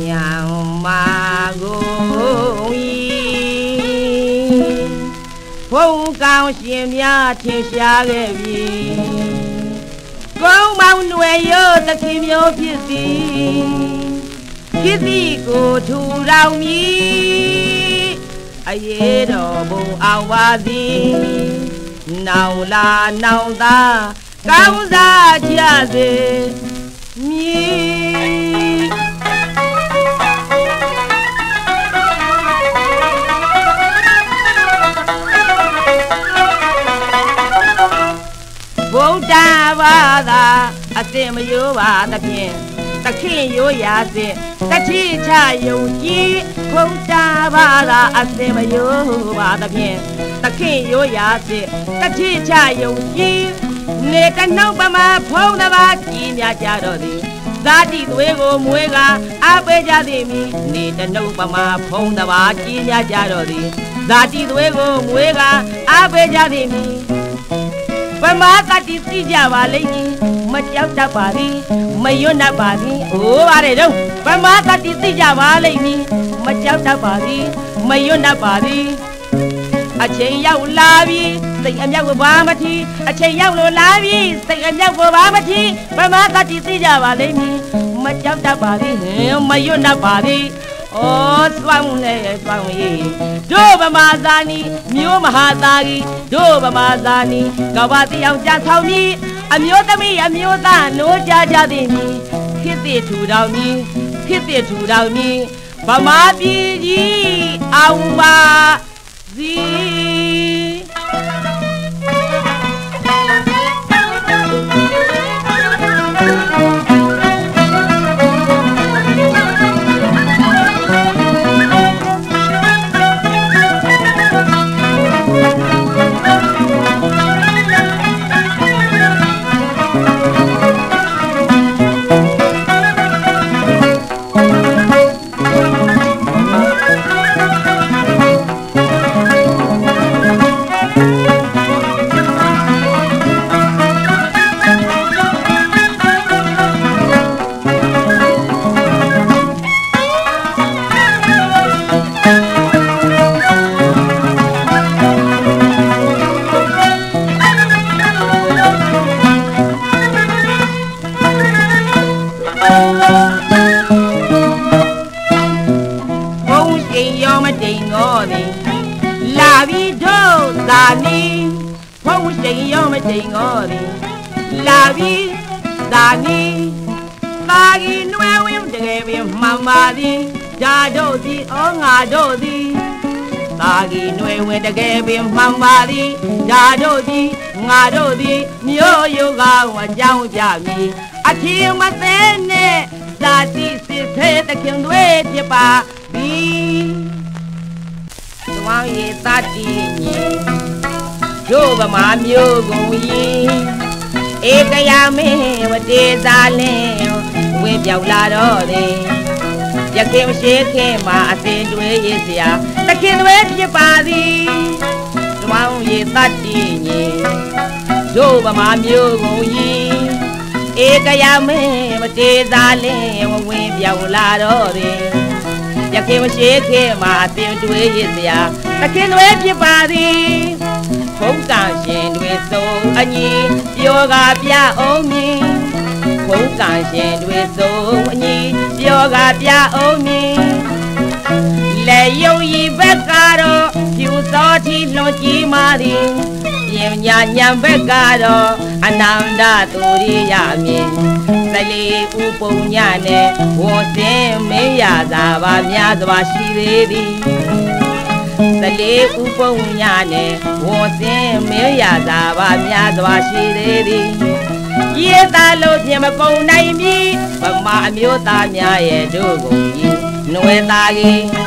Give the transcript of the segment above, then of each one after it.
ညံမာကိုဤဘုံကောင်းရှင်များထင်ရှားခဲ့ပြီကုန်းမောင်တွေရောသခင်မျိုးဖြစ်သည်ဖြစ်သည်ကိုထူထောင်မည်အရေးတော်ဘုံအောင်ပါသည်နောင်လာနောင်သာကောင်းစားကြစေမြ စင်မယိုးပါသဖြင့်တခင်ရိုးရာစဉ်တတိချယုံကြည်ဗုဒ္ဓဘာသာအစင်မယိုးပါသဖြင့်တခင်ရိုးရာစဉ်တတိချယုံကြည်နေတနှုတ်ပမာဖုံးတစ်ပါးကြည်များကြတော့သည်ဇာတိသွေးကိုမွေးကအပေးကြသည်မိနေတနှုတ်ပမာဖုံးတစ်ပါးကြည်များကြတော့သည်ဇာတိသွေးကိုမွေးကအပေးကြသည်မိပမာတတိသိကြပါလိမ့်မည် မကြောက်တတ်ပါသည်မရွတ်တတ်ပါသည်အိုးပါတယ်တော့ပမာတတိသိကြပါလိမ့်မည်မကြောက်တတ်ပါသည်မရွတ်တတ်ပါသည်အချိန်ရောက်လာပြီစိတ်အမြောက်ကိုဘာမထီအချိန်ရောက်လို့လာပြီစိတ်အမြောက်ကိုဘာမထီပမာတတိသိကြပါလိမ့်မည်မကြောက်တတ်ပါသည်မရွတ်တတ်ပါသည်ဩသွမ်းလေသွမ်းရေတို့ဗမာဇာနီမျိုးမဟာသာကြီးတို့ဗမာဇာနီကဘာတိအောင်ကြဆောင်မည် အမျိုးသမီးအမျိုးသားနိုးကြကြသည်မည်ဖြစ်သည်ထူတော်မည်ဖြစ်သည်ထူတော်မည်ဗမာပြည်ကြီးအောင်ပါစီ ရှိန်ရောမတိမ်ငောသည်လာပြီးတို့သာနီဘုံရှိန်ရောမတိမ်ငောသည်လာပြီးသာနီသာကြီးနွယ်ဝင်တကယ်ပင်မှန်ပါသည်ဒါတို့သည်ဩငါတို့သည်သာကြီးနွယ်ဝင်တကယ်ပင်မှန်ပါသည်ဒါတို့သည်ငါတို့သည်မြို့ယုကဝအကြောင်းပြမည်အထီမသိနဲ့ဇာတိစစ်သေးတခင်တွေဖြစ်ပါသ ည်သွမ်းရည်တတိညင်တို့ဗမာမျိုးကုန်ရင်ဧကရာမင်းဝတေသာလင်းဝင်းပြောက်လာတော့တယ်ရခင်ရှိခင်မှာအစင်တွေရစရာတခင်တွေဖြစ်ပါသည်သွမ်းရည်တတိညင်တို့ဗမာမျိုးကုန်ရင်ဧကရာမင်းဝတေသာလင်းဝင်းပြောက်လာတော့တယ် ရခင်မရှိခင်မှာအတင်တွေးရစရာတခင်တွေဖြစ်ပါသည်ဘုံကရှင်တွေစုံအညီပြောကပြအောင်မြင်ဘုံကရှင်တွေစုံအညီပြောကပြအောင်မြင်လက် ယုံဤဘက်ကတော့ဖြူစောတိလွန်ကြီးမာသည်ပြင်ညာညံဘက်ကတော့အနန္တသူရိယမြင်သလေးဥပုံညနဲ့ဝန်စင်းမင်းရသာပါများစွာရှိသေးသည်သလေးဥပုံညနဲ့ဝန်စင်းမင်းရသာပါများစွာရှိသေးသည်ရေသားလို့ပြင်မကုန်နိုင်ပြီဗမာအမျိုးသားများရဲ့တို့ကုန်ကြီးနွယ်သားကြီး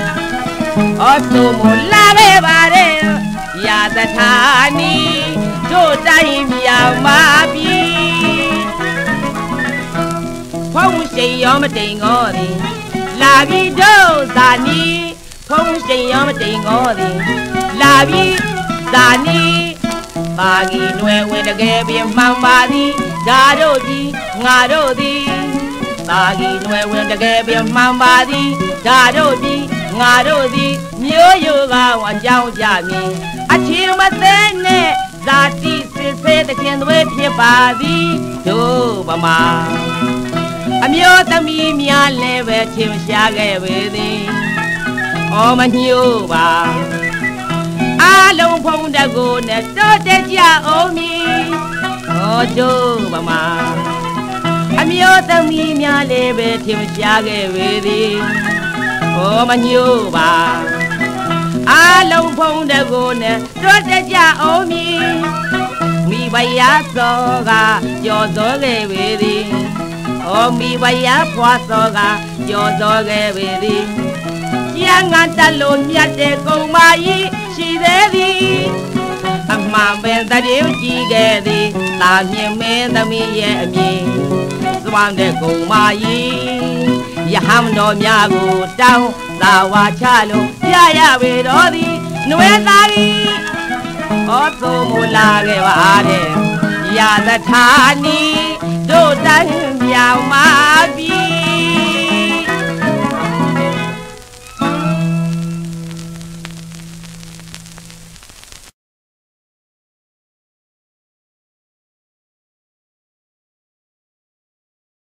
အော်တူမလာပဲပါတယ်ရာသထာနီတို့တိုင်းမြောင်မာပြီဖုံးရှိန်ရောမတိမ်ငောသည်လာပြီးတို့သာနီဖုံးရှိန်ရောမတိမ်ငောသည်လာပြီးသာနီပါဂီနွယ်ဝင်တကယ်ပြင်မှန်ပါသည်ဒါတို့သည်ငါတို့သည်သာကြီးနွယ်ဝင်တကယ်ပင်မှန်ပါသည်ဒါတို့ပြီး ငါတို့သည်မျိုးရိုးကောင်အကြောင်းကြမည်အချင်းမသိနဲ့ဇာတိစစ်ဆေးတခင်သွေးဖြစ်ပါသည်တို့ဗမာအမျိုးသမီးများလည်းပဲထင်ရှားခဲ့ပေသည်အော်မညို့ပါအားလုံးဖုံးတကူနဲ့တော့တကြအောင်မည်ဟောတို့ဗမာအမျိုးသမီးများလည်းပဲထင်ရှားခဲ့ပေသည် ဟောမညို့ပါအားလုံးဖုံးတကူနဲ့တော့တကြအောင်မည်မိဘယာစောကကြော်စောခဲ့ပေသည်ဩမိဘယာဖွာစောကကြော်စောခဲ့ပေသည်ကျန်ငါတလို့မြတ်တဲ့ကုံမာကြီးရှိသေးသည်အမှန်ပဲတရေကြည့်ခဲ့သည်တာမြင်မင်းသမီးရဲ့အမည်စွမ်းတဲ့ကုံမာကြီး ရဟန်းတော်များကိုတောင်းလာဝါချလို့ပြရဝေတော်သည်နွေသားကြီးဩသူမူလာခဲ့ပါတဲ့ရသထာနီတို့တိုင်းမြောင်မာပြီ